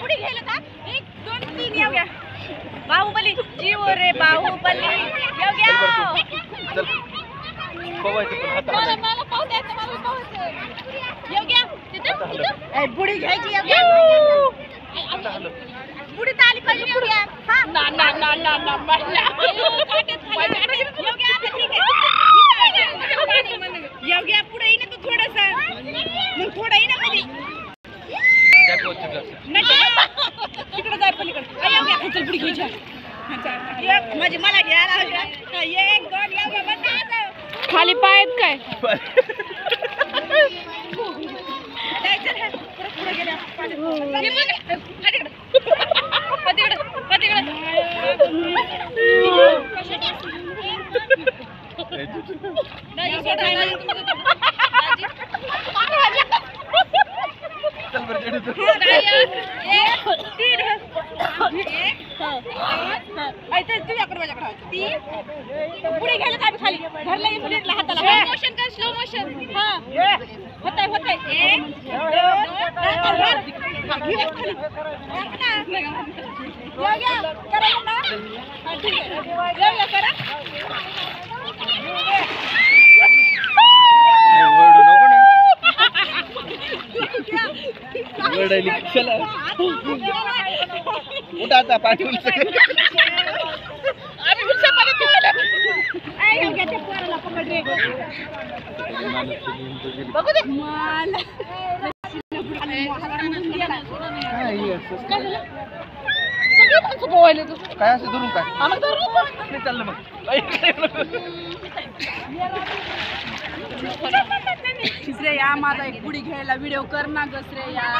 पुढे घ्यायला का? एक दोन तीन येऊ घ्या. बाहुबली. जीव रे बाहुबली. येऊ घ्या. चल पवायचं पण हात मला हालायचं. मला पाहू द्यायचं मला पाहू द्यायचं. येऊ घ्या. तिथं तिथं. ए, बुडी घ्यायची येऊ घ्या. बुडी तर आली पाहिजे येऊ घ्या. हा. ना ना ना ना ना काट्यात खाली येऊ घ्या आता ठीक आहे येऊ घ्या पुढे येईन तू थोडस मग थोडं येईन मध्ये त्या पोहोचचं जास्त. तिकडे जाय पलीकडे म्हणजे मला घ्यायला एक दोन. खाली पायत काय? जायचं रे. पुढे पुढे गेल्या. हे बघ. हा, तिकडं. हा, तिकडं. हा, तिकडं. दाजी, सोडा. दाजी, तुमचं ते. दाजी. चल बरं, जेडू तू. एक, तीन. एक, दोन, ऐक, तुझ्याकडे माझ्याकडे आहे. तीन. पुढे घ्यायला काय खाली धरलं हे पुढे हाताला मोशन कर स्लो मोशन हा होतंय होतंय एक दोन तीन, चार. हा, घे खाली. टाक ना. येऊ घ्या. करा पुन्हा. हा, ठीक आहे. येऊ घ्या, करा. ए, ओरडू नको ना. ओरडायली कशाला? उठ आता पाठी उलट आम्ही उलट्या पाण्यात ठेवलं. ऐ, येऊ घ्या, त्या पोराला पकड रे. बघू दे. मला. सगळे माणसं पोहायले तू. काय असं धरून काय? आम्हाला चाललं मग. श्रेया माझा एक पुडी घ्यायला व्हिडिओ कर ना ग श्रेया.